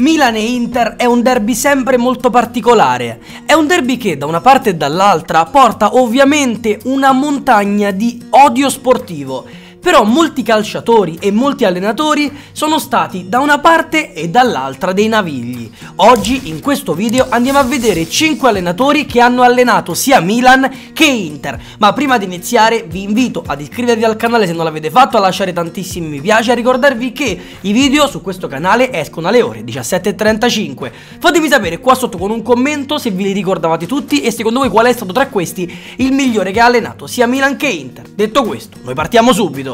Milan e Inter è un derby sempre molto particolare. È un derby che da una parte e dall'altra porta ovviamente una montagna di odio sportivo però molti calciatori e molti allenatori sono stati da una parte e dall'altra dei navigli. Oggi in questo video andiamo a vedere 5 allenatori che hanno allenato sia Milan che Inter. Ma prima di iniziare vi invito ad iscrivervi al canale se non l'avete fatto, a lasciare tantissimi mi piace a ricordarvi che i video su questo canale escono alle ore 17.35. Fatemi sapere qua sotto con un commento se vi li ricordavate tutti e secondo voi qual è stato tra questi il migliore che ha allenato sia Milan che Inter. Detto questo, noi partiamo subito.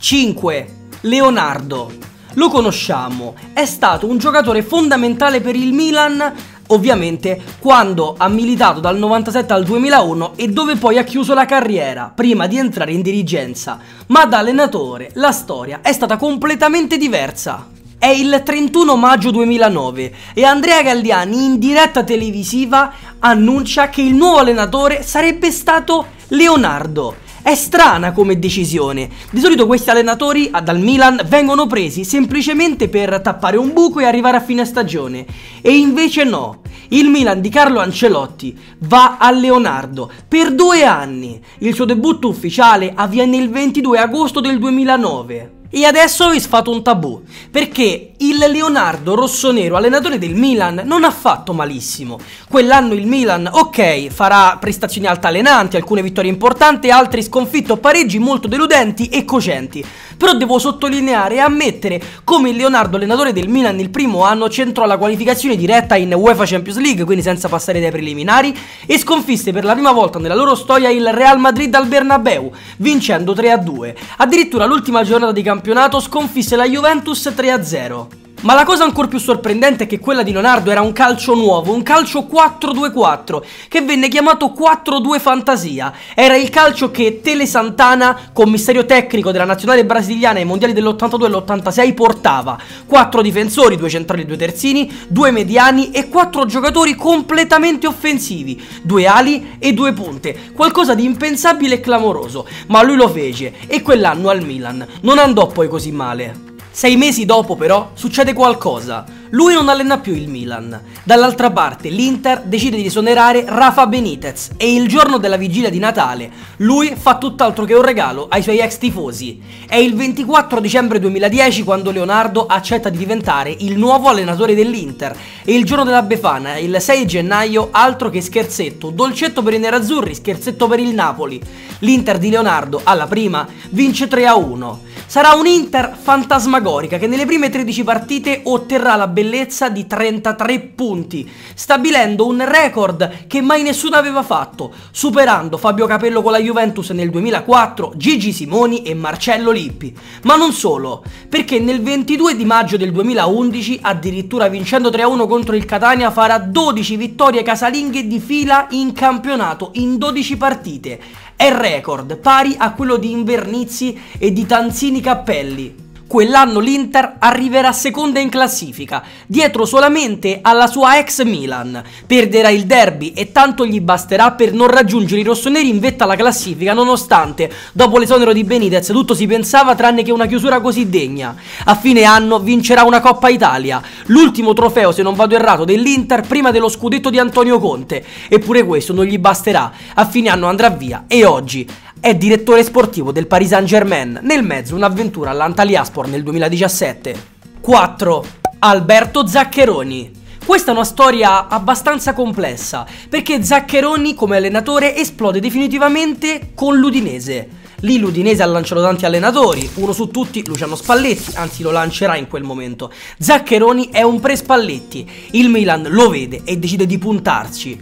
5. Leonardo. Lo conosciamo, è stato un giocatore fondamentale per il Milan, ovviamente quando ha militato dal 97 al 2001 e dove poi ha chiuso la carriera prima di entrare in dirigenza, ma da allenatore la storia è stata completamente diversa. È il 31 maggio 2009 e Andrea Galliani in diretta televisiva annuncia che il nuovo allenatore sarebbe stato Leonardo è strana come decisione. Di solito questi allenatori dal Milan vengono presi semplicemente per tappare un buco e arrivare a fine stagione. E invece no. Il Milan di Carlo Ancelotti va a Leonardo per due anni. Il suo debutto ufficiale avviene il 22 agosto del 2009. E adesso vi sfato un tabù, perché il Leonardo Rossonero, allenatore del Milan, non ha fatto malissimo. Quell'anno il Milan, ok, farà prestazioni altalenanti, alcune vittorie importanti, altri sconfitti o pareggi molto deludenti e cocenti. Però devo sottolineare e ammettere come il Leonardo, allenatore del Milan, il primo anno centrò la qualificazione diretta in UEFA Champions League, quindi senza passare dai preliminari, e sconfisse per la prima volta nella loro storia il Real Madrid al Bernabeu, vincendo 3-2. Addirittura l'ultima giornata di campionato sconfisse la Juventus 3-0. Ma la cosa ancora più sorprendente è che quella di Leonardo era un calcio nuovo, un calcio 4-2-4, che venne chiamato 4-2 Fantasia. Era il calcio che Tele Santana, commissario tecnico della nazionale brasiliana ai mondiali dell'82 e l'86, portava. Quattro difensori, due centrali e due terzini, due mediani e quattro giocatori completamente offensivi, due ali e due punte. Qualcosa di impensabile e clamoroso, ma lui lo fece e quell'anno al Milan non andò poi così male. Sei mesi dopo però succede qualcosa. Lui non allena più il Milan. Dall'altra parte l'Inter decide di esonerare Rafa Benitez e il giorno della vigilia di Natale lui fa tutt'altro che un regalo ai suoi ex tifosi. È il 24 dicembre 2010 quando Leonardo accetta di diventare il nuovo allenatore dell'Inter e il giorno della Befana, il 6 gennaio, altro che scherzetto, dolcetto per i nerazzurri, scherzetto per il Napoli. L'Inter di Leonardo alla prima vince 3 a 1. Sarà un Inter fantasmagorica che nelle prime 13 partite otterrà la bellezza di 33 punti, stabilendo un record che mai nessuno aveva fatto, superando Fabio Capello con la Juventus nel 2004, Gigi Simoni e Marcello Lippi. Ma non solo, perché nel 22 di maggio del 2011, addirittura vincendo 3-1 contro il Catania, farà 12 vittorie casalinghe di fila in campionato in 12 partite è record pari a quello di Invernizzi e di Tanzini Cappelli. Quell'anno l'Inter arriverà seconda in classifica, dietro solamente alla sua ex Milan. Perderà il derby e tanto gli basterà per non raggiungere i rossoneri in vetta alla classifica, nonostante dopo l'esonero di Benitez tutto si pensava tranne che una chiusura così degna. A fine anno vincerà una Coppa Italia, l'ultimo trofeo se non vado errato dell'Inter prima dello scudetto di Antonio Conte. Eppure questo non gli basterà, a fine anno andrà via e oggi è direttore sportivo del Paris Saint Germain, nel mezzo un'avventura all'Antaliaspor nel 2017. 4. Alberto Zaccheroni. Questa è una storia abbastanza complessa, perché Zaccheroni come allenatore esplode definitivamente con l'Udinese. Lì l'Udinese ha lanciato tanti allenatori, uno su tutti Luciano Spalletti, anzi lo lancerà in quel momento. Zaccheroni è un pre-Spalletti, il Milan lo vede e decide di puntarci.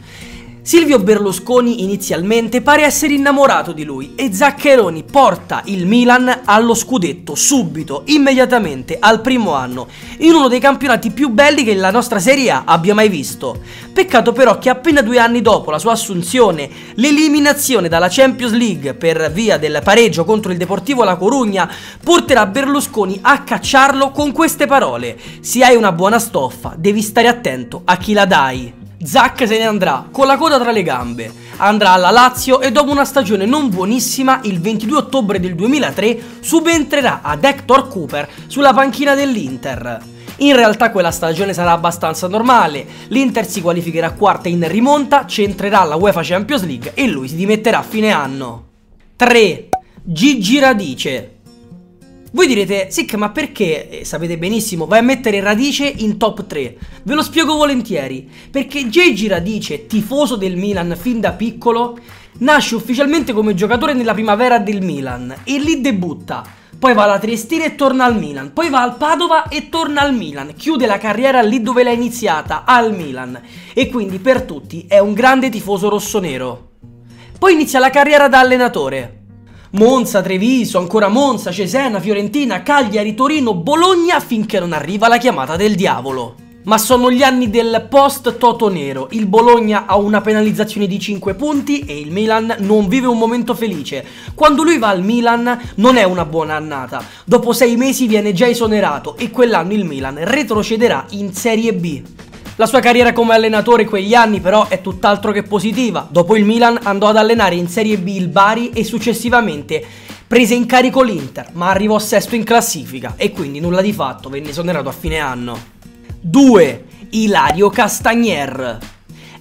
Silvio Berlusconi inizialmente pare essere innamorato di lui e Zaccheroni porta il Milan allo scudetto subito, immediatamente, al primo anno, in uno dei campionati più belli che la nostra Serie A abbia mai visto. Peccato però che appena due anni dopo la sua assunzione, l'eliminazione dalla Champions League per via del pareggio contro il Deportivo La Corugna porterà Berlusconi a cacciarlo con queste parole: Se hai una buona stoffa, devi stare attento a chi la dai. Zack se ne andrà con la coda tra le gambe. Andrà alla Lazio e dopo una stagione non buonissima, il 22 ottobre del 2003 subentrerà ad Hector Cooper sulla panchina dell'Inter. In realtà quella stagione sarà abbastanza normale, l'Inter si qualificherà quarta in rimonta, centrerà la UEFA Champions League e lui si dimetterà a fine anno. 3. Gigi Radice voi direte, Sic, ma perché, eh, sapete benissimo, vai a mettere Radice in top 3? Ve lo spiego volentieri. Perché Gigi Radice, tifoso del Milan fin da piccolo, nasce ufficialmente come giocatore nella primavera del Milan e lì debutta. Poi va alla Triestina e torna al Milan. Poi va al Padova e torna al Milan. Chiude la carriera lì dove l'ha iniziata, al Milan. E quindi per tutti è un grande tifoso rossonero. Poi inizia la carriera da allenatore. Monza, Treviso, ancora Monza, Cesena, Fiorentina, Cagliari, Torino, Bologna finché non arriva la chiamata del diavolo. Ma sono gli anni del post Toto Nero. Il Bologna ha una penalizzazione di 5 punti e il Milan non vive un momento felice. Quando lui va al Milan non è una buona annata. Dopo 6 mesi viene già esonerato e quell'anno il Milan retrocederà in Serie B. La sua carriera come allenatore quegli anni però è tutt'altro che positiva. Dopo il Milan andò ad allenare in Serie B il Bari e successivamente prese in carico l'Inter, ma arrivò sesto in classifica e quindi nulla di fatto, venne esonerato a fine anno. 2. Ilario Castagnier.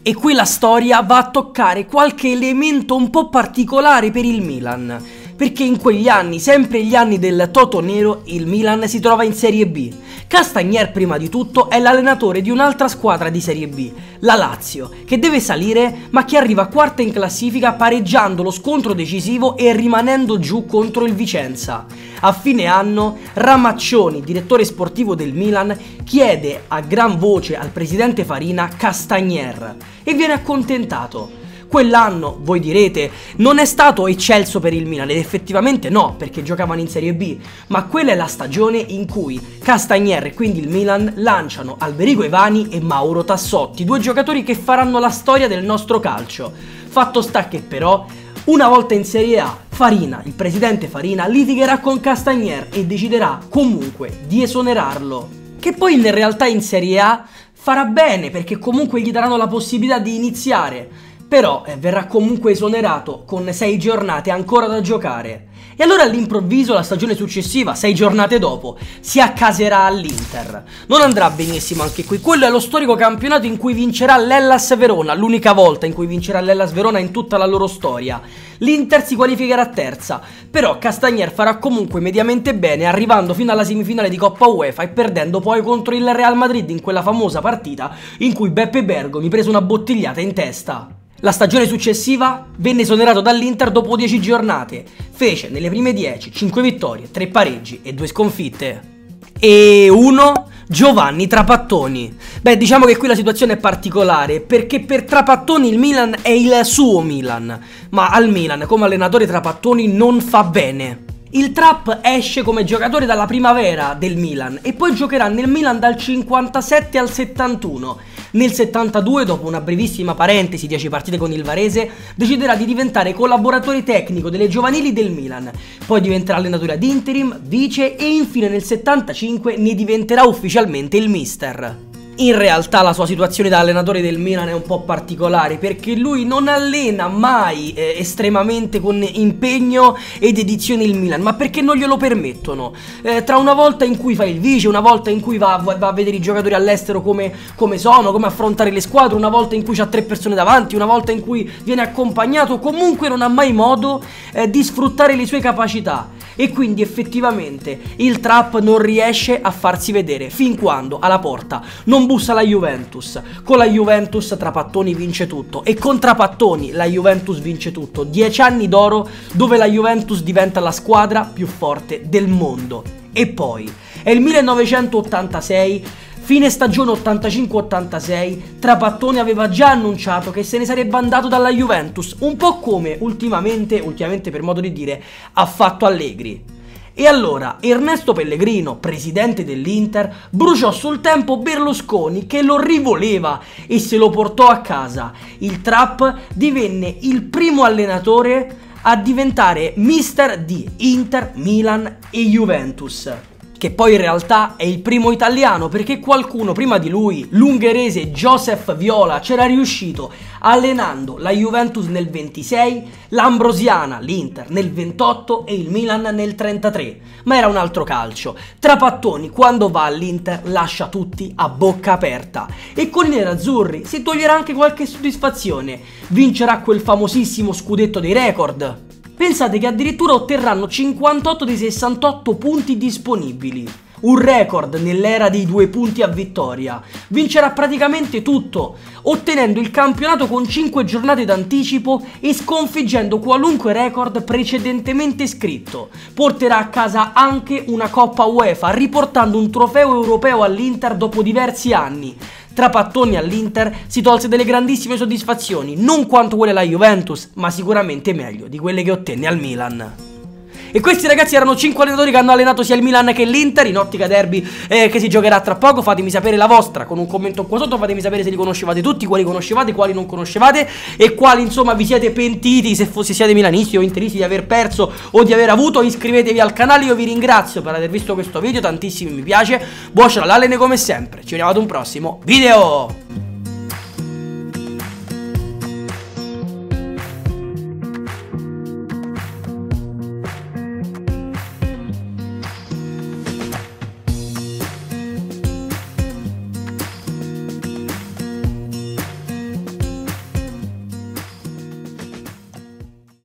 E qui la storia va a toccare qualche elemento un po' particolare per il Milan perché in quegli anni, sempre gli anni del Toto Nero, il Milan si trova in Serie B. Castagnier prima di tutto è l'allenatore di un'altra squadra di Serie B, la Lazio, che deve salire ma che arriva quarta in classifica pareggiando lo scontro decisivo e rimanendo giù contro il Vicenza. A fine anno Ramaccioni, direttore sportivo del Milan, chiede a gran voce al presidente Farina Castagnier e viene accontentato. Quell'anno, voi direte, non è stato eccelso per il Milan ed effettivamente no, perché giocavano in Serie B, ma quella è la stagione in cui Castagnier e quindi il Milan lanciano Alberico Evani e Mauro Tassotti, due giocatori che faranno la storia del nostro calcio. Fatto sta che però una volta in Serie A, Farina, il presidente Farina, litigherà con Castagnier e deciderà comunque di esonerarlo. Che poi in realtà in Serie A farà bene perché comunque gli daranno la possibilità di iniziare però eh, verrà comunque esonerato con 6 giornate ancora da giocare. E allora all'improvviso la stagione successiva, 6 giornate dopo, si accaserà all'Inter. Non andrà benissimo anche qui, quello è lo storico campionato in cui vincerà l'Ellas Verona, l'unica volta in cui vincerà l'Ellas Verona in tutta la loro storia. L'Inter si qualificherà terza, però Castagnier farà comunque mediamente bene arrivando fino alla semifinale di Coppa UEFA e perdendo poi contro il Real Madrid in quella famosa partita in cui Beppe Bergo mi prese una bottigliata in testa. La stagione successiva venne esonerato dall'Inter dopo 10 giornate. Fece nelle prime 10 5 vittorie, 3 pareggi e 2 sconfitte. E uno Giovanni Trapattoni. Beh, diciamo che qui la situazione è particolare perché per Trapattoni il Milan è il suo Milan, ma al Milan come allenatore Trapattoni non fa bene. Il Trap esce come giocatore dalla primavera del Milan e poi giocherà nel Milan dal 57 al 71. Nel 72, dopo una brevissima parentesi, 10 partite con il Varese, deciderà di diventare collaboratore tecnico delle giovanili del Milan. Poi diventerà allenatore ad interim, vice e infine nel 75 ne diventerà ufficialmente il mister. In realtà la sua situazione da allenatore del Milan è un po' particolare perché lui non allena mai eh, estremamente con impegno ed edizione il Milan, ma perché non glielo permettono. Eh, tra una volta in cui fa il vice, una volta in cui va, va a vedere i giocatori all'estero come, come, sono, come affrontare le squadre, una volta in cui ha tre persone davanti, una volta in cui viene accompagnato, comunque non ha mai modo eh, di sfruttare le sue capacità e quindi effettivamente il trap non riesce a farsi vedere fin quando alla porta non bussa la Juventus. Con la Juventus Trapattoni vince tutto e con Trapattoni la Juventus vince tutto. Dieci anni d'oro dove la Juventus diventa la squadra più forte del mondo. E poi è il 1986 Fine stagione 85-86, Trapattoni aveva già annunciato che se ne sarebbe andato dalla Juventus, un po' come ultimamente, ultimamente per modo di dire, ha fatto Allegri. E allora Ernesto Pellegrino, presidente dell'Inter, bruciò sul tempo Berlusconi che lo rivoleva e se lo portò a casa. Il Trap divenne il primo allenatore a diventare mister di Inter, Milan e Juventus. Che poi in realtà è il primo italiano perché qualcuno prima di lui, l'ungherese Joseph Viola, c'era riuscito allenando la Juventus nel 26, l'Ambrosiana, l'Inter nel 28 e il Milan nel 33. Ma era un altro calcio. Trapattoni quando va all'Inter lascia tutti a bocca aperta e con i nerazzurri si toglierà anche qualche soddisfazione. Vincerà quel famosissimo scudetto dei record. Pensate che addirittura otterranno 58 dei 68 punti disponibili. Un record nell'era dei due punti a vittoria. Vincerà praticamente tutto, ottenendo il campionato con 5 giornate d'anticipo e sconfiggendo qualunque record precedentemente scritto. Porterà a casa anche una Coppa UEFA, riportando un trofeo europeo all'Inter dopo diversi anni tra pattoni all'Inter si tolse delle grandissime soddisfazioni, non quanto quelle alla Juventus, ma sicuramente meglio di quelle che ottenne al Milan. E questi ragazzi erano 5 allenatori che hanno allenato sia il Milan che l'Inter in ottica derby eh, che si giocherà tra poco. Fatemi sapere la vostra con un commento qua sotto. Fatemi sapere se li conoscevate tutti, quali conoscevate, quali non conoscevate e quali insomma vi siete pentiti se, se siete milanisti o interisti di aver perso o di aver avuto. Iscrivetevi al canale. Io vi ringrazio per aver visto questo video. Tantissimi mi piace. Buona l'Alene come sempre. Ci vediamo ad un prossimo video.